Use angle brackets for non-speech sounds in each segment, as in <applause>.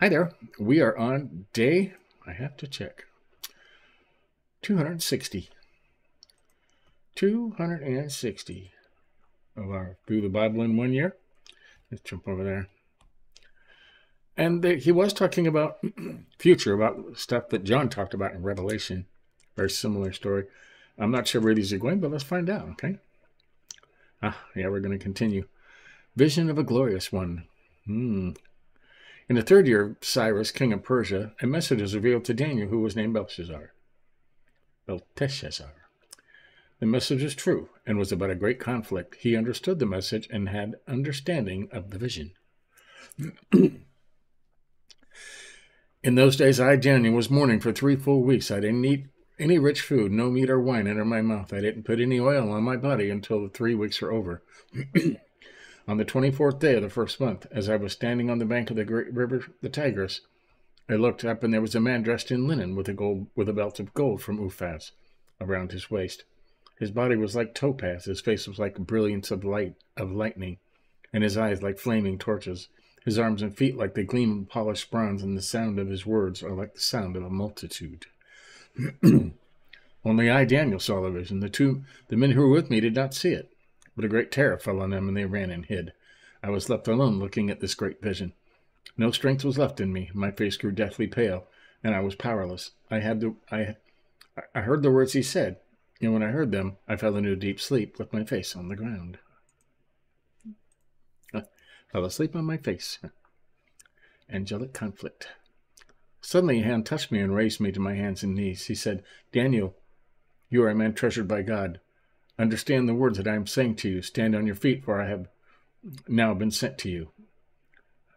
Hi there. We are on day, I have to check, 260. 260 of our Through the Bible in one year. Let's jump over there. And they, he was talking about <clears throat> future, about stuff that John talked about in Revelation. Very similar story. I'm not sure where these are going, but let's find out, okay? Ah, yeah, we're going to continue. Vision of a glorious one. Hmm. In the third year of Cyrus, king of Persia, a message was revealed to Daniel, who was named Belshazzar. Belteshazzar. The message was true and was about a great conflict. He understood the message and had understanding of the vision. <clears throat> In those days, I, Daniel, was mourning for three full weeks. I didn't eat any rich food, no meat or wine entered my mouth. I didn't put any oil on my body until the three weeks were over. <clears throat> on the 24th day of the first month, as I was standing on the bank of the great river, the Tigris, I looked up, and there was a man dressed in linen with a gold with a belt of gold from Uphaz around his waist. His body was like topaz, his face was like a brilliance of light of lightning, and his eyes like flaming torches, his arms and feet like the gleam of polished bronze, and the sound of his words are like the sound of a multitude. <clears throat> Only I, Daniel, saw the vision. The two the men who were with me did not see it. But a great terror fell on them, and they ran and hid. I was left alone looking at this great vision. No strength was left in me. My face grew deathly pale, and I was powerless. I had the I I heard the words he said, and when I heard them, I fell into a deep sleep with my face on the ground. <laughs> I fell asleep on my face. <laughs> Angelic conflict. Suddenly a hand touched me and raised me to my hands and knees. He said, Daniel, you are a man treasured by God. Understand the words that I am saying to you. Stand on your feet, for I have now been sent to you.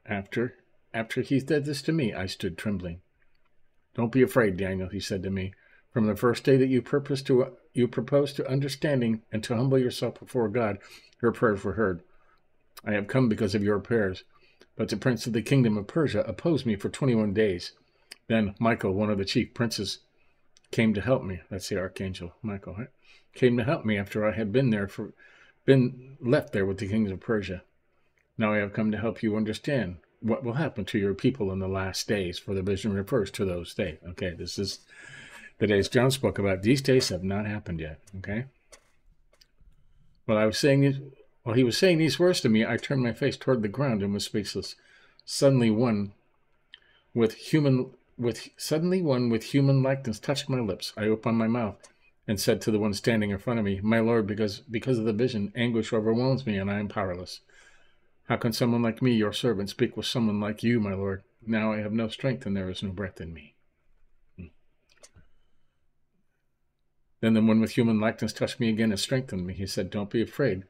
After after he said this to me, I stood trembling. Don't be afraid, Daniel, he said to me. From the first day that you purpose to you proposed to understanding and to humble yourself before God, your prayers were heard. I have come because of your prayers. But the prince of the kingdom of Persia opposed me for twenty one days. Then Michael, one of the chief princes, came to help me. That's the archangel Michael, right? Came to help me after I had been there for been left there with the kings of Persia. Now I have come to help you understand what will happen to your people in the last days, for the vision refers to those days. Okay, this is the days John spoke about. These days have not happened yet. Okay. While I was saying while he was saying these words to me, I turned my face toward the ground and was speechless. Suddenly one with human with suddenly one with human likeness touched my lips. I opened my mouth and said to the one standing in front of me, My Lord, because because of the vision, anguish overwhelms me and I am powerless. How can someone like me, your servant, speak with someone like you, my Lord? Now I have no strength and there is no breath in me. Hmm. Then the one with human likeness touched me again and strengthened me. He said, Don't be afraid.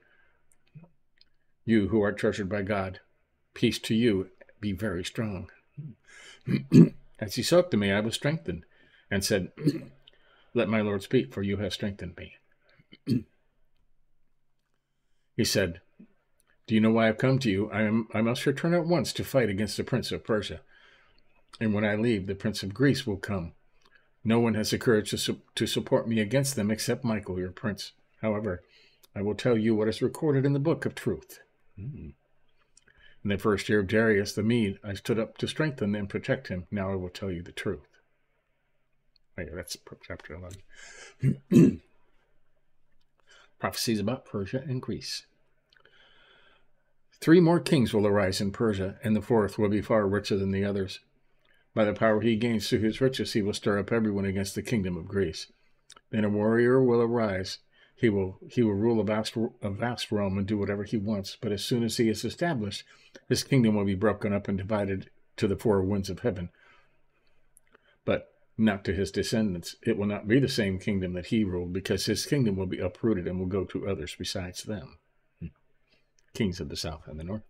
You who are treasured by God, peace to you, be very strong. <clears throat> As he spoke to me, I was strengthened and said, <clears throat> Let my Lord speak, for you have strengthened me. <clears throat> he said, Do you know why I've come to you? I, am, I must return at once to fight against the prince of Persia. And when I leave, the prince of Greece will come. No one has the courage to, su- to support me against them except Michael, your prince. However, I will tell you what is recorded in the book of truth. Mm. In the first year of Darius the Mede, I stood up to strengthen and protect him. Now I will tell you the truth. That's chapter 11. <clears throat> Prophecies about Persia and Greece. Three more kings will arise in Persia, and the fourth will be far richer than the others. By the power he gains through his riches, he will stir up everyone against the kingdom of Greece. Then a warrior will arise he will he will rule a vast a vast realm and do whatever he wants. But as soon as he is established, his kingdom will be broken up and divided to the four winds of heaven. But not to his descendants. It will not be the same kingdom that he ruled, because his kingdom will be uprooted and will go to others besides them. Kings of the south and the north.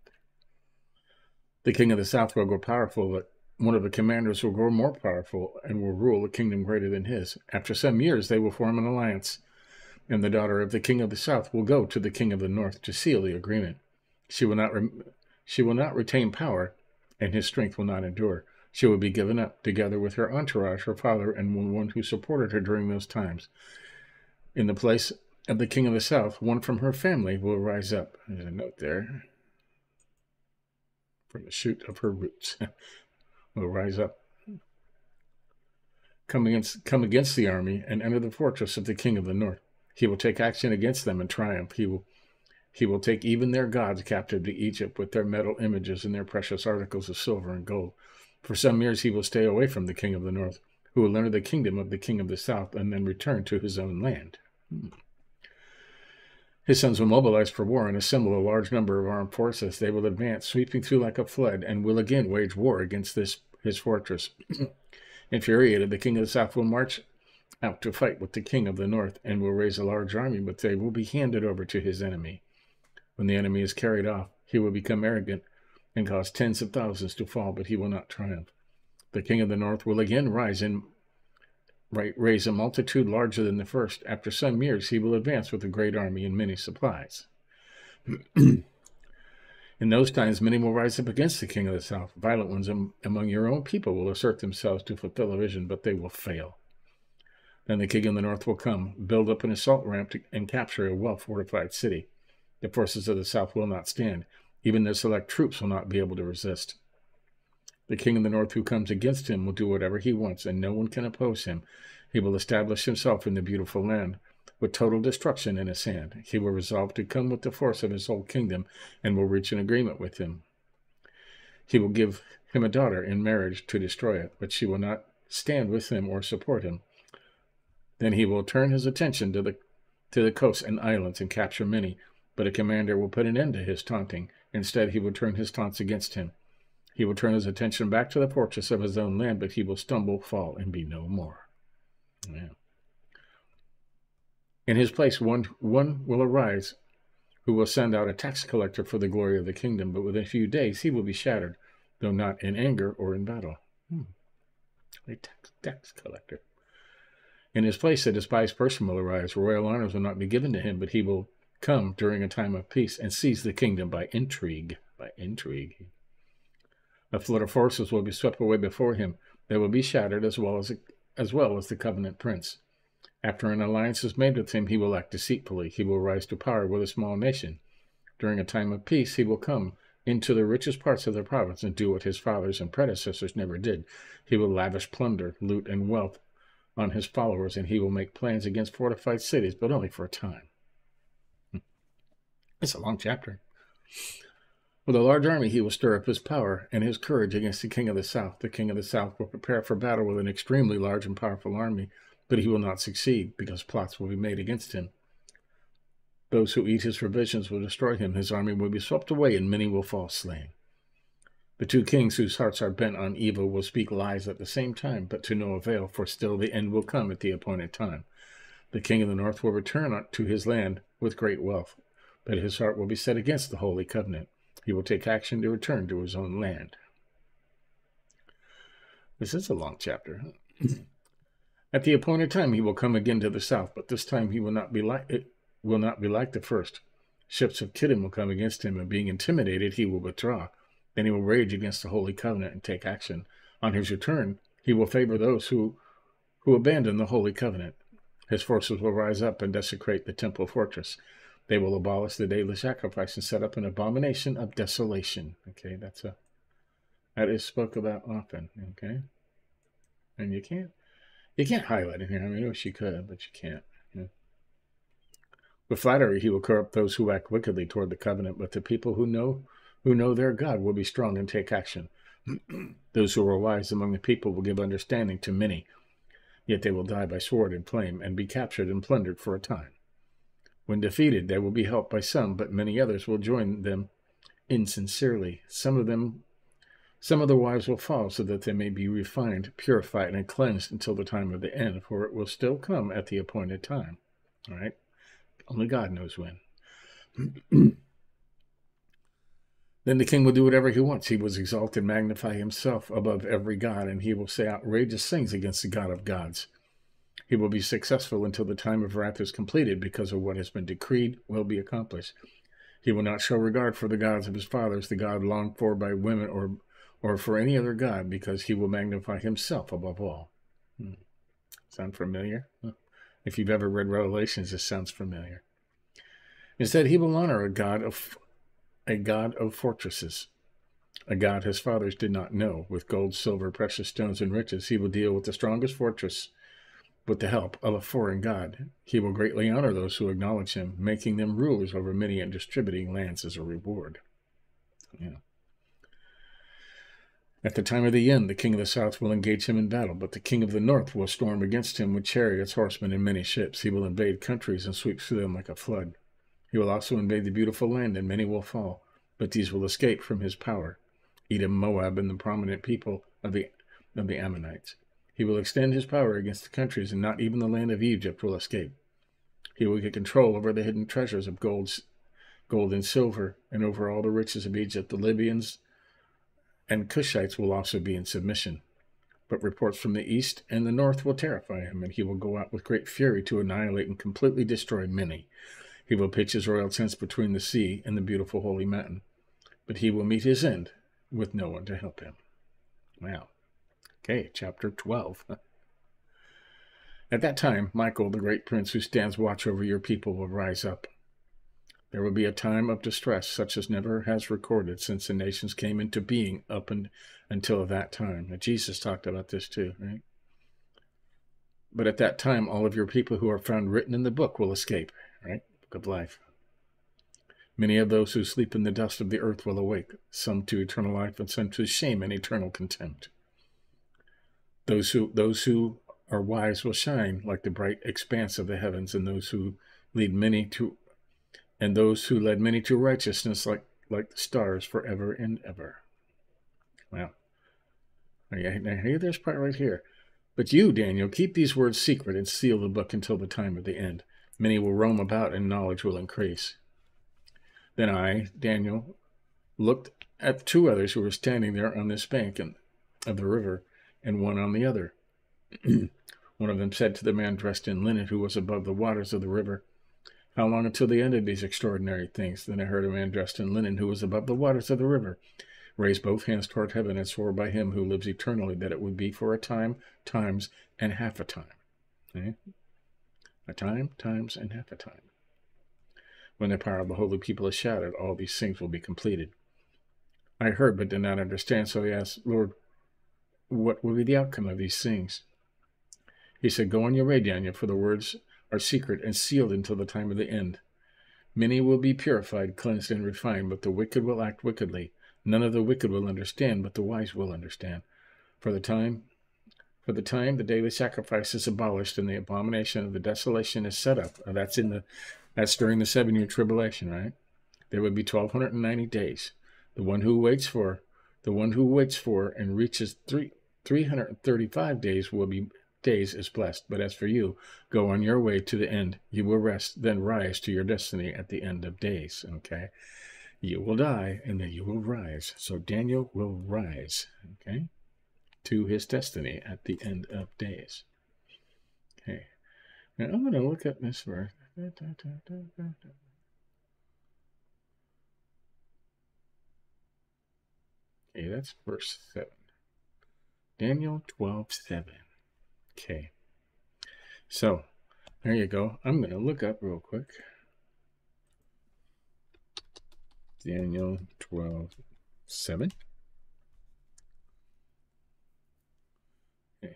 The king of the south will grow powerful, but one of the commanders will grow more powerful and will rule a kingdom greater than his. After some years, they will form an alliance and the daughter of the king of the south will go to the king of the north to seal the agreement. She will not she will not retain power, and his strength will not endure. She will be given up, together with her entourage, her father, and one who supported her during those times. In the place of the king of the south, one from her family will rise up. There's a note there. From the shoot of her roots. <laughs> will rise up, come against, come against the army, and enter the fortress of the king of the north. He will take action against them and triumph. He will he will take even their gods captive to Egypt with their metal images and their precious articles of silver and gold. For some years he will stay away from the king of the north, who will enter the kingdom of the king of the south and then return to his own land. Hmm. His sons will mobilize for war and assemble a large number of armed forces. They will advance, sweeping through like a flood, and will again wage war against this his fortress. <clears throat> Infuriated, the king of the south will march out to fight with the king of the north and will raise a large army, but they will be handed over to his enemy. When the enemy is carried off, he will become arrogant and cause tens of thousands to fall, but he will not triumph. The king of the north will again rise and raise a multitude larger than the first. After some years, he will advance with a great army and many supplies. <clears throat> In those times, many will rise up against the king of the south. Violent ones among your own people will assert themselves to fulfill a vision, but they will fail. Then the king of the north will come, build up an assault ramp, to, and capture a well fortified city. The forces of the south will not stand. Even their select troops will not be able to resist. The king of the north who comes against him will do whatever he wants, and no one can oppose him. He will establish himself in the beautiful land, with total destruction in his hand. He will resolve to come with the force of his whole kingdom, and will reach an agreement with him. He will give him a daughter in marriage to destroy it, but she will not stand with him or support him. Then he will turn his attention to the to the coasts and islands and capture many, but a commander will put an end to his taunting. Instead, he will turn his taunts against him. He will turn his attention back to the fortress of his own land, but he will stumble, fall, and be no more. Yeah. In his place, one, one will arise who will send out a tax collector for the glory of the kingdom, but within a few days he will be shattered, though not in anger or in battle. Hmm. A tax, tax collector. In his place, a despised person will arise. Royal honors will not be given to him, but he will come during a time of peace and seize the kingdom by intrigue. By intrigue. A flood of forces will be swept away before him. They will be shattered as well as, as well as the covenant prince. After an alliance is made with him, he will act deceitfully. He will rise to power with a small nation. During a time of peace, he will come into the richest parts of the province and do what his fathers and predecessors never did. He will lavish plunder, loot, and wealth on his followers, and he will make plans against fortified cities, but only for a time. Hmm. It's a long chapter. With a large army, he will stir up his power and his courage against the king of the south. The king of the south will prepare for battle with an extremely large and powerful army, but he will not succeed because plots will be made against him. Those who eat his provisions will destroy him. His army will be swept away, and many will fall slain. The two kings whose hearts are bent on evil will speak lies at the same time, but to no avail, for still the end will come at the appointed time. The king of the north will return to his land with great wealth, but his heart will be set against the holy covenant. He will take action to return to his own land. This is a long chapter. <clears throat> At the appointed time he will come again to the south, but this time he will not be like it will not be like the first. Ships of Kittim will come against him, and being intimidated, he will withdraw. Then he will rage against the holy covenant and take action. On his return, he will favor those who who abandon the holy covenant. His forces will rise up and desecrate the temple fortress. They will abolish the daily sacrifice and set up an abomination of desolation. Okay, that's a that is spoke about often. Okay, and you can't you can't highlight it here. I mean, I wish you could, but you can't. With flattery, he will corrupt those who act wickedly toward the covenant, but the people who know who know their God will be strong and take action. <clears throat> those who are wise among the people will give understanding to many, yet they will die by sword and flame and be captured and plundered for a time. When defeated, they will be helped by some, but many others will join them insincerely. Some of them, some of the wives will fall so that they may be refined, purified, and cleansed until the time of the end, for it will still come at the appointed time. All right? Only God knows when. <clears throat> Then the king will do whatever he wants. He will exalt and magnify himself above every god, and he will say outrageous things against the God of gods. He will be successful until the time of wrath is completed, because of what has been decreed will be accomplished. He will not show regard for the gods of his fathers, the God longed for by women, or or for any other god, because he will magnify himself above all. Hmm. Sound familiar? If you've ever read Revelations, this sounds familiar. Instead, he will honor a god of a god of fortresses, a God his fathers did not know. With gold, silver, precious stones, and riches, he will deal with the strongest fortress with the help of a foreign God. He will greatly honor those who acknowledge him, making them rulers over many and distributing lands as a reward. Yeah. At the time of the end, the king of the south will engage him in battle, but the king of the north will storm against him with chariots, horsemen, and many ships. He will invade countries and sweep through them like a flood. He will also invade the beautiful land, and many will fall, but these will escape from his power. Edom, Moab, and the prominent people of the, of the Ammonites. He will extend his power against the countries, and not even the land of Egypt will escape. He will get control over the hidden treasures of gold, gold and silver, and over all the riches of Egypt. The Libyans and Cushites will also be in submission. But reports from the east and the north will terrify him, and he will go out with great fury to annihilate and completely destroy many. He will pitch his royal tents between the sea and the beautiful holy mountain. But he will meet his end with no one to help him. Wow. Okay, chapter 12. <laughs> At that time, Michael, the great prince who stands watch over your people, will rise up. There will be a time of distress such as never has recorded since the nations came into being up and, until that time. Now, Jesus talked about this too, right? But at that time, all of your people who are found written in the book will escape, Of life. Many of those who sleep in the dust of the earth will awake, some to eternal life and some to shame and eternal contempt. Those who those who are wise will shine like the bright expanse of the heavens, and those who lead many to and those who led many to righteousness like like the stars forever and ever. Wow. Now hear this part right here. But you, Daniel, keep these words secret and seal the book until the time of the end. Many will roam about and knowledge will increase. Then I, Daniel, looked at two others who were standing there on this bank and, of the river, and one on the other. <clears throat> one of them said to the man dressed in linen who was above the waters of the river, How long until the end of these extraordinary things? Then I heard a man dressed in linen who was above the waters of the river raise both hands toward heaven and swore by him who lives eternally that it would be for a time, times, and half a time. Okay? A time, times, and half a time. When the power of the holy people is shattered, all these things will be completed. I heard but did not understand, so I asked, Lord, what will be the outcome of these things? He said, Go on your way, Daniel, for the words are secret and sealed until the time of the end. Many will be purified, cleansed, and refined, but the wicked will act wickedly. None of the wicked will understand, but the wise will understand. For the time, for the time, the daily sacrifice is abolished, and the abomination of the desolation is set up. That's in the that's during the seven year tribulation, right? There would be 1290 days. The one who waits for, the one who waits for and reaches three, 335 days will be days is blessed. But as for you, go on your way to the end. You will rest, then rise to your destiny at the end of days. Okay. You will die and then you will rise. So Daniel will rise, okay, to his destiny at the end of days. Okay. Now I'm going to look at this verse. Okay, that's verse 7. Daniel 12 7. Okay. So, there you go. I'm going to look up real quick. Daniel 12 7. Okay.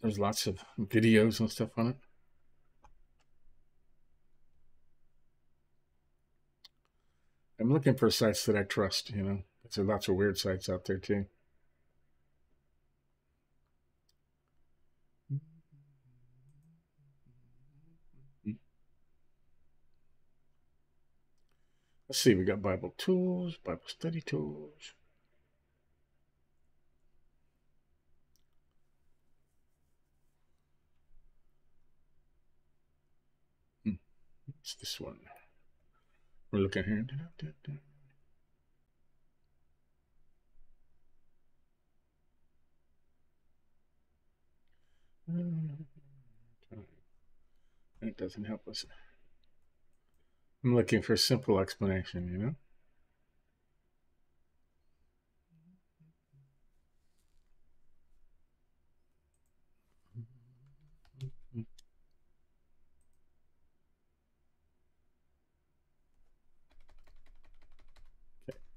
There's lots of videos and stuff on it. I'm looking for sites that I trust, you know. There's lots of weird sites out there too. Let's see, we got Bible tools, Bible study tools. Hmm. It's this one. We're looking here. It doesn't help us. I'm looking for a simple explanation, you know?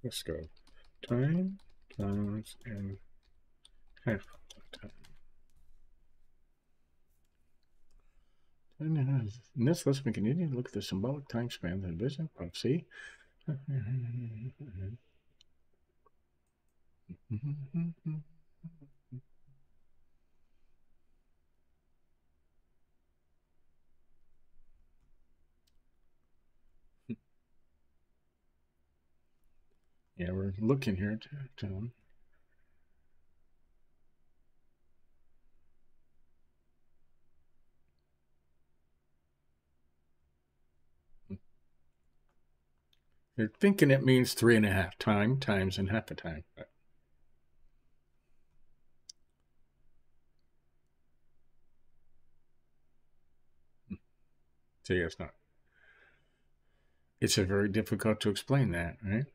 Let's go time times and half time. In this lesson, we continue to look at the symbolic time spans and vision C. Yeah, we're looking here to, to You're thinking it means three and a half time times and half a time. Hmm. See, it's not. It's a very difficult to explain that, right?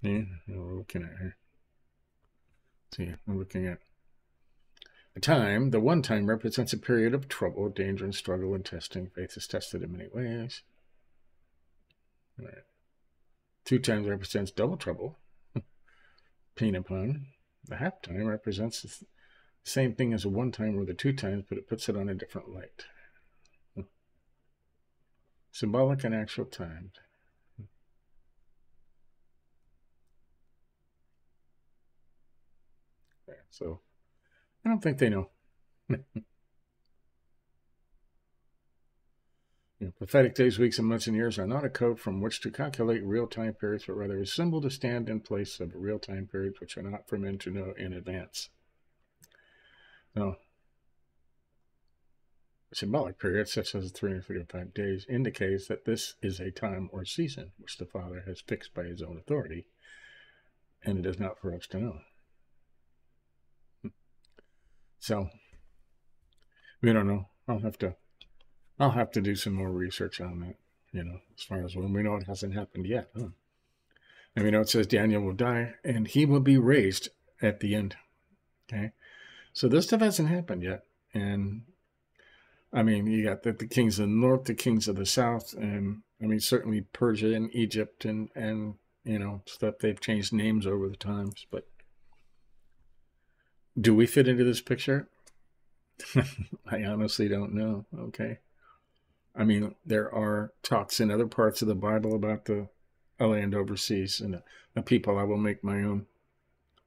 Yeah, we're looking at here. See, we're looking at a time. The one time represents a period of trouble, danger, and struggle and testing. Faith is tested in many ways. Right. Two times represents double trouble, <laughs> pain upon. The half time represents the same thing as a one time or the two times, but it puts it on a different light. <laughs> Symbolic and actual time. <laughs> So I don't think they know. You know, prophetic days, weeks, and months and years are not a code from which to calculate real time periods, but rather a symbol to stand in place of real time periods which are not for men to know in advance. Now, symbolic period, such as 335 days, indicates that this is a time or season which the Father has fixed by his own authority, and it is not for us to know. Hmm. So we don't know. I'll have to I'll have to do some more research on that, you know, as far as when we know it hasn't happened yet. Huh? And we know it says Daniel will die and he will be raised at the end. Okay. So this stuff hasn't happened yet. And I mean, you got the, the kings of the north, the kings of the south, and I mean, certainly Persia and Egypt and, and, you know, stuff. They've changed names over the times, but do we fit into this picture? <laughs> I honestly don't know. Okay. I mean, there are talks in other parts of the Bible about the land overseas and a, a people I will make my own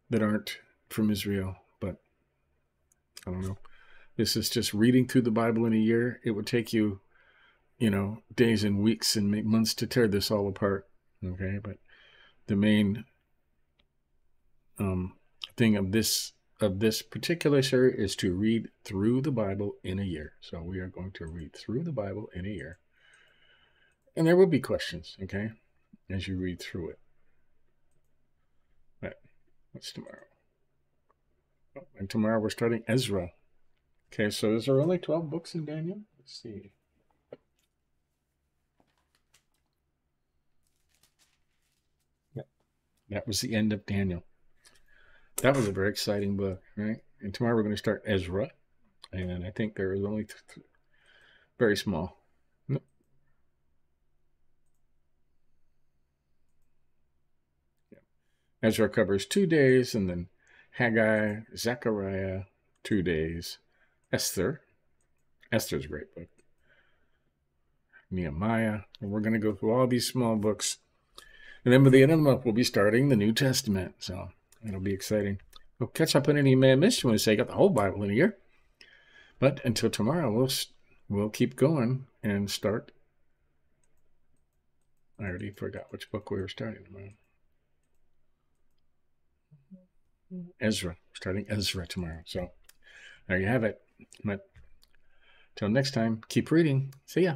that aren't from Israel. But I don't know. This is just reading through the Bible in a year. It would take you, you know, days and weeks and months to tear this all apart. Okay. But the main um, thing of this of this particular series is to read through the Bible in a year. So we are going to read through the Bible in a year. And there will be questions, okay, as you read through it. But what's tomorrow? Oh, and tomorrow we're starting Ezra. Okay, so is there only 12 books in Daniel? Let's see. Yep. That was the end of Daniel. That was a very exciting book, right? And tomorrow we're going to start Ezra, and I think there is only th- th- very small. Ezra covers two days, and then Haggai, Zechariah, two days, Esther. Esther's a great book. Nehemiah, and we're going to go through all these small books. And then by the end of the month, we'll be starting the New Testament. So It'll be exciting. We'll catch up on any man missed. You want to say I got the whole Bible in a year. But until tomorrow, we'll we'll keep going and start. I already forgot which book we were starting tomorrow. Ezra, starting Ezra tomorrow. So there you have it. But till next time, keep reading. See ya.